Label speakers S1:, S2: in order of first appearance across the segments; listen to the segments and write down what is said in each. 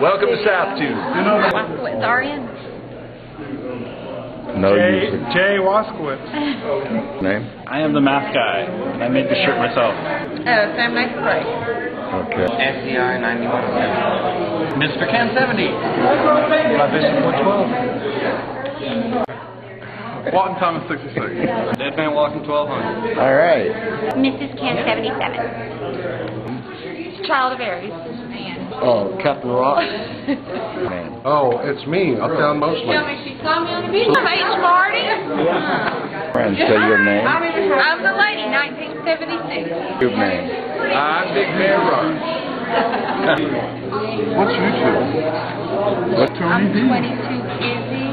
S1: Welcome to South Tube.
S2: Waskowitz Arian.
S3: No
S4: Jay,
S3: user.
S4: Jay Waskowitz.
S3: Name?
S5: I am the math guy, and I made the shirt myself.
S2: Oh, Sam Nice Price.
S3: Okay.
S6: SDR 91.
S5: Mr. Ken 70.
S4: Walton Thomas 66.
S5: Dead Man Walking 1200.
S3: All right.
S2: Mrs. Can 77. Child of Aries.
S3: Oh, Captain Rock. Man.
S1: Oh, it's me. Uptown mostly.
S2: Tell me she saw me on the beach. Hey, Marty. Yeah.
S3: Friend, say your name.
S2: I'm the lady, 1976.
S3: Your name.
S1: I'm Big Bear Run. What's YouTube?
S3: What?
S2: I'm 22 busy.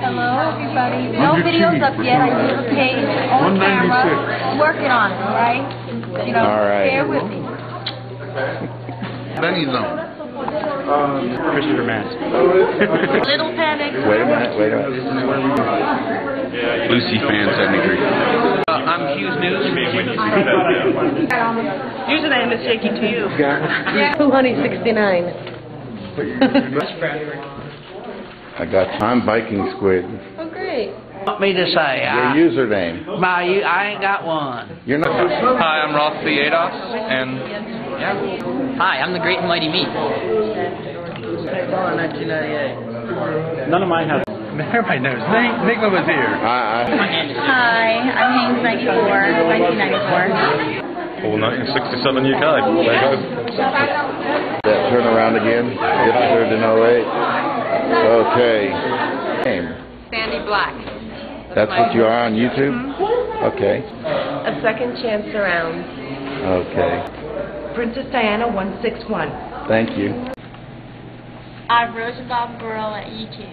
S2: Hello, everybody. No videos up yet. I do have a page on camera. Working on it, all right? You know,
S3: All right.
S2: bear with me.
S1: Benny Zone.
S5: Christopher Mask.
S2: Little Panic.
S3: Wait a minute. Wait a minute.
S1: Lucy fan 73.
S6: Uh, I'm Hughes News.
S7: Username is shaky to you.
S8: Two honey sixty nine.
S3: I got. I'm Viking Squid.
S8: Oh great.
S6: Want me to say?
S3: Your
S6: I,
S3: username.
S6: my, I ain't got one.
S3: You're not.
S5: Hi, I'm Ross the ADOS, and
S6: Hi, I'm the Great and Mighty Me.
S5: none of mine have.
S4: Everybody knows. Nick, was here.
S3: I, I,
S2: Hi, I'm Haynes 94, 1994.
S5: Full 1967 UK. There you go.
S3: that turn around again. Get third in 08. Okay. Name.
S2: Sandy Black.
S3: That's what you are on YouTube? Mm-hmm. Okay.
S8: A second chance around.
S3: Okay.
S8: Princess Diana one six one.
S3: Thank you.
S2: I'm Rosenbaum Girl at YouTube.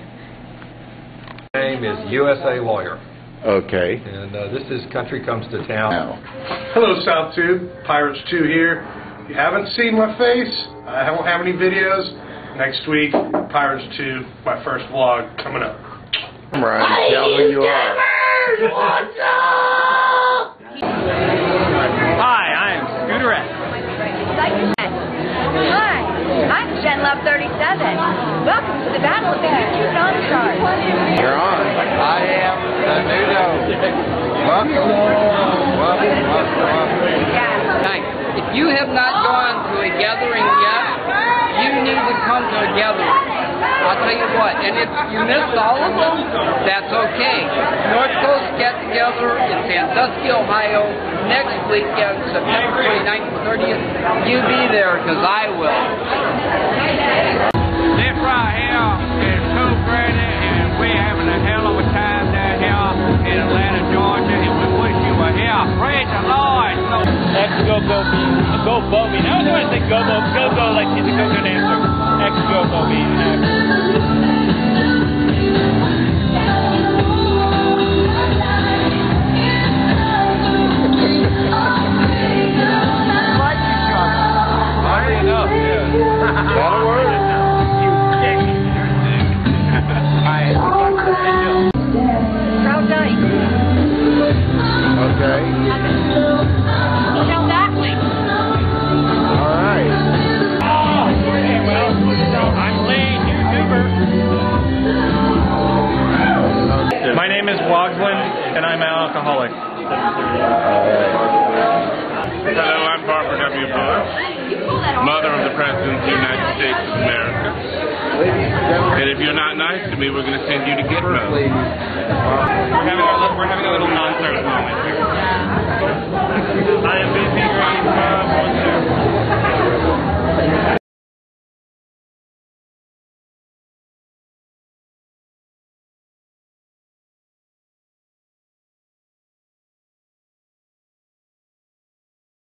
S1: name is USA Lawyer,
S3: Okay.
S1: and uh, this is Country Comes to Town.
S3: Now.
S4: Hello, South Tube. Pirates 2 here. If you haven't seen my face, I don't have any videos. Next week, Pirates 2, my first vlog coming up.
S3: Ryan, tell who you are.
S5: Hi, I am Scooter X.
S2: Hi, Love 37. Welcome to the Battle of the YouTube Non-Stars.
S3: You're on.
S6: I am the Nudo.
S3: Welcome. Welcome, welcome, welcome.
S6: Thanks. If you have not gone to a gathering yet, you need to come to a gathering. Tell you what, and if you missed all of them, that's okay. North Coast Get Together in Sandusky, Ohio, next weekend, September 29th and 30th. You be there, because I will.
S9: This right here
S5: X go go be go bo be. Now I want to say go go go like it's a go go dancer. X go alcoholic.
S9: Hello, I'm Barbara W. Bush, mother of the President of the United States of America. And if you're not nice to me, we're going to send you to Gitmo.
S5: We're having a, we're having a little non-service moment.